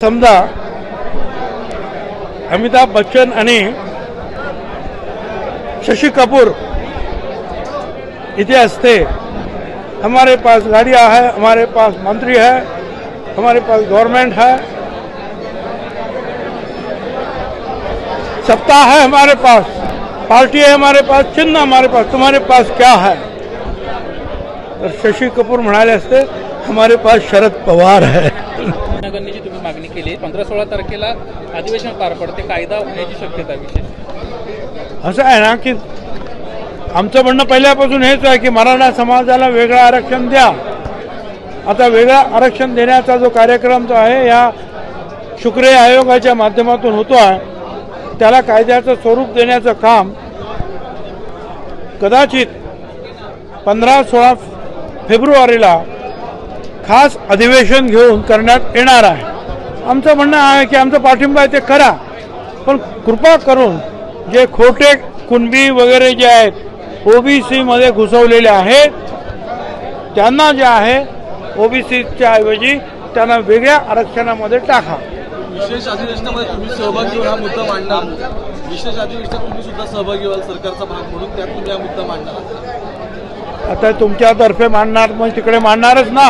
समजा अमिताभ बच्चन शशि कपूर इथे असते हमारे पास गाड़ियाँ है, हमारे पास मंत्री है, हमारे पास गवर्नमेंट है। सत्ता है हमारे पास, पार्टी है हमारे पास, चिन्ह हमारे पास, तुम्हारे पास क्या है? शशी कपूर म्हणाले असते हमारे पास शरद पवार है। करण्याची तुम्ही मागणी केली. पंधरा सोळा तारखेला अधिवेशन पार पडते. कायदा होण्याची शक्यता विशेष. असं आहे ना की आमचं म्हणणं पहिल्यापासून हेच आहे की मराठा समाजाला वेगळं आरक्षण द्या. आता वेगळं आरक्षण देण्याचा जो कार्यक्रम जो आहे या शुक्रिय आयोगाच्या माध्यमातून होतो आहे. त्याला कायद्याचं स्वरूप देण्याचं काम कदाचित पंधरा सोळा फेब्रुवारीला खास अधिवेशन घेऊन करण्यात येणार आहे. आमचं म्हणणं आहे की आमचा पाठिंबा आहे ते करा पण कृपा करून जे खोटे कुणबी वगैरे जे आहेत ओबीसीमध्ये घुसवलेले आहेत त्यांना जे आहे ओबीसीच्या ऐवजी त्यांना वेगळ्या आरक्षणामध्ये टाका. विशेष अधिवेशनामध्ये तुम्ही सहभागी हा मुद्दा मांडणार विशेष अधिवेशनात तुम्ही सुद्धा सहभागी व्हाल सरकारचा भाग म्हणून त्यात तुम्ही हा मुद्दा मांडणार आता तुमच्यातर्फे मांडणार मग तिकडे मांडणारच ना.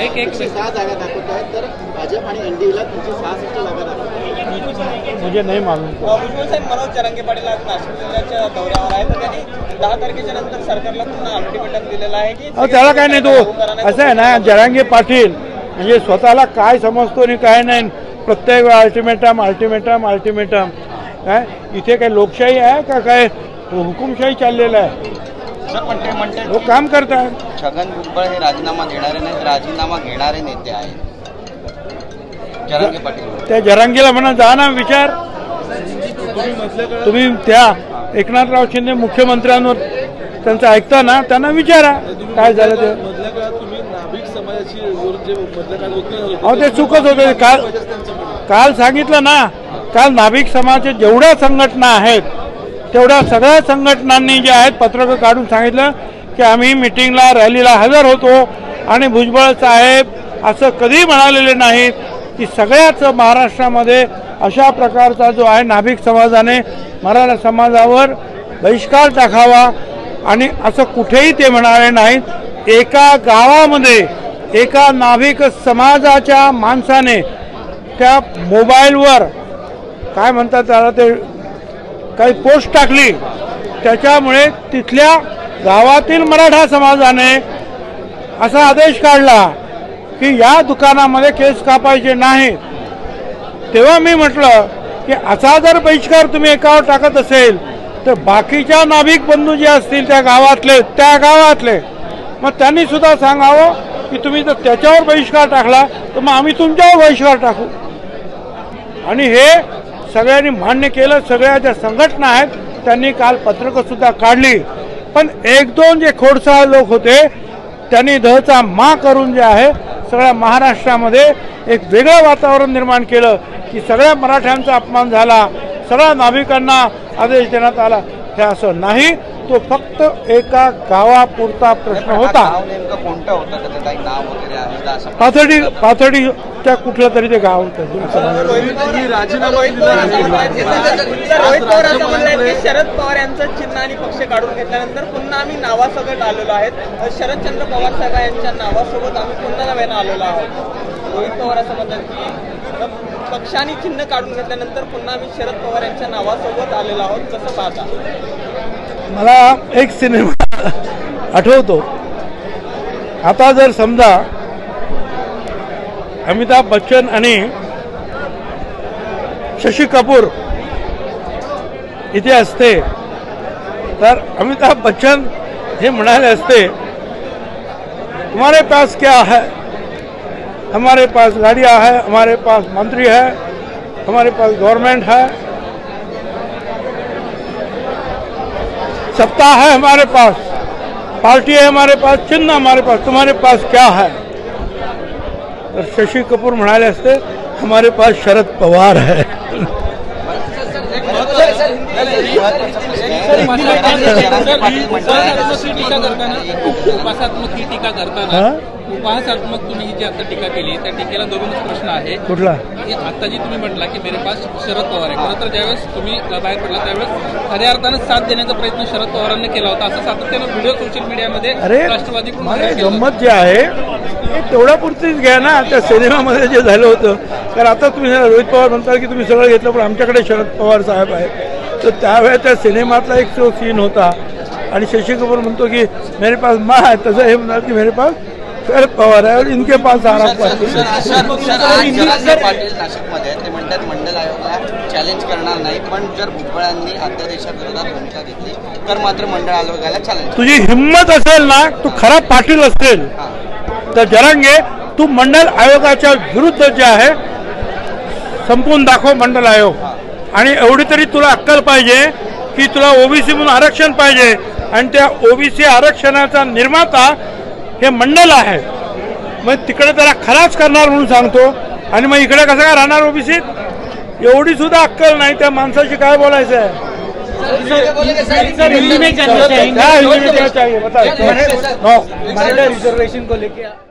एक एक सहा जागा दाखवत आहेत तर भाजप आणि एनडीएला तीनशे सहासष्ट जागा दाखवत म्हणजे नाही मालूम। भुजबळ साहेब मनोज जरांगे पाटील आज नाशिक जिल्ह्याच्या दौऱ्यावर आहे तर त्यांनी दहा तारखेच्या नंतर सरकारला पुन्हा अल्टिमेटम दिलेला आहे की त्याला काय नाही तो? असं आहे ना जरांगे पाटील म्हणजे स्वतःला काय समजतो आणि काय नाही प्रत्येक वेळा अल्टिमेटम अल्टिमेटम अल्टिमेटम काय? इथे काय लोकशाही आहे का काय? हुकुमशाही चाललेलं आहे? पण ते म्हणते लोक काम करतात छगन भुजबळ हे राजीनामा देणारे नाहीत राजीनामा घेणारे नेते आहेत. जरांगे पाटील. त्या जरांगीला म्हणा जा ना विचार. तुम्ही त्या एकनाथराव शिंदे मुख्यमंत्र्यांवर त्यांचं ऐकता ना त्यांना विचारा. काय झालं ते? मधल्या काळात तुम्ही नाभिक समाजाची विरोध जे मधल्या काळात वकील अहो ते चुकच होते. काल काल सांगितलं ना काल नाभिक समाजाच्या जेवढ्या संघटना आहेत तेवढ्या सगळ्या संघटनांनी जे आहेत पत्रकं काढून सांगितलं की आम्ही मिटिंगला रॅलीला हजर होतो. आणि भुजबळ साहेब असं कधी म्हणालेले नाहीत की सगळ्याच महाराष्ट्रामध्ये अशा प्रकारचा जो आहे नाभिक समाजाने मराठा समाजावर बहिष्कार टाकावा. आणि असं कुठेही ते म्हणाले नाहीत एका गावामध्ये एका नाभिक समाजाच्या माणसाने त्या मोबाईलवर काय म्हणतात त्याला ते काही पोस्ट टाकली. त्याच्यामुळे तिथल्या गावातील मराठा समाजाने असा आदेश काढला की या दुकानामध्ये केस कापायचे नाहीत. तेव्हा मी म्हटलं की असा जर बहिष्कार तुम्ही एकावर टाकत असेल तर बाकीच्या नाभिक बंधू जे असतील त्या गावातले त्या गावातले. मग त्यांनी सुद्धा सांगावं की तुम्ही जर त्याच्यावर बहिष्कार टाकला तर मग आम्ही तुमच्यावर बहिष्कार टाकू. आणि हे सगळ्यांनी मान्य केलं सगळ्या ज्या संघटना आहेत त्यांनी काल पत्रकं सुद्धा काढली. पण एक दोन जे खोडसाळ लोक होते त्यांनी दहचा मा करून जे आहे सगळ्या महाराष्ट्रामध्ये एक वेगळं वातावरण निर्माण केलं की सगळ्या मराठ्यांचा अपमान झाला सगळ्या नाभिकांना आदेश देण्यात आला. हे असं नाही तो फक्त एका गावापुरता प्रश्न होता. नाव नेमकं कोणतं होतं त्याचं काही नाव वगैरे आहे का असं पाथर्डी पाथर्डीच्या कुठलं तरी ते गाव राजीनामा रोहित पवार असं की शरद पवार यांचं चिन्ह आणि पक्ष काढून घेतल्यानंतर पुन्हा आम्ही नावासकट आलेलो आहेत. शरदचंद्र पवार साहेब यांच्या नावासोबत आम्ही पुन्हा नव्यानं आलेलो आहोत. रोहित पवार असं म्हणतात की पक्ष आणि चिन्ह काढून घेतल्यानंतर पुन्हा आम्ही शरद पवार यांच्या नावासोबत आलेलो आहोत कसं पाहता. मला एक सिनेमा आठवतो. आता जर समजा अमिताभ बच्चन आणि शशी कपूर इथे असते. अमिताभ बच्चन हे म्हणाले तुम्हारे पास क्या है? हमारे पास गाड़ियाँ है, हमारे पास मंत्री है, हमारे पास गवर्नमेंट है। सत्ता है हमारे पास, पार्टी है हमारे पास, चिन्ह हमारे पास, तुम्हारे पास क्या है? तर शशी कपूर म्हणाले असते हमारे पास शरद पवार है. ही टीका करताना उपासात्मक ही? टीका करताना? उपहासात्मक तुम्ही ही जी आता टीका केली त्या टीकेला धरूनच प्रश्न आहे कुठला? आता जी तुम्ही म्हटला की मेरे पास शरद पवार आहे. खरं तर ज्यावेळेस तुम्ही बाहेर पडला त्यावेळेस खऱ्या अर्थानं साथ देण्याचा प्रयत्न शरद पवारांनी केला होता. असं सातत्यानं व्हिडिओ सोशल मीडियामध्ये अरे केला होता. गंमत जे आहे ते तेवढ्या पुरतीच घ्या ना. त्या सिनेमामध्ये जे झालं होतं. कारण आता तुम्ही रोहित पवार म्हणता की तुम्ही सगळं घेतलं पण आमच्याकडे शरद पवार साहेब आहेत. तर त्यावेळेस त्या सिनेमातला एक जो सीन होता. आणि शशी कपूर म्हणतो की मेरे पास माँ है. तसं हे म्हणतात की मेरे पास शरद पवार आहे और इनके पास आराम पाटील. ते म्हणतात मंडल आयोगाला चॅलेंज करणार नाही पण जर भुजबळांनी अध्यादेशाविरोधात भूमिका घेतली तर मात्र मंडळ आयोगाला चॅलेंज तुझी हिंमत असेल ना तू खरा पाटील असेल. तर जरांगे तू मंडल आयोगाच्या विरुद्ध जे आहे संपवून दाखव मंडल आयोग. आणि एवढी तरी तुला अक्कल पाहिजे की तुला ओबीसी म्हणून आरक्षण पाहिजे. आणि त्या ओबीसी आरक्षणाचा निर्माता हे मंडल आहे. मग तिकडे त्याला खराच करणार म्हणून सांगतो. आणि मग इकडे कसं काय राहणार ओबीसीत एवढी सुद्धा अक्कल नाही त्या माणसाशी काय बोलायचं आहे रिजर्वेशन को लेके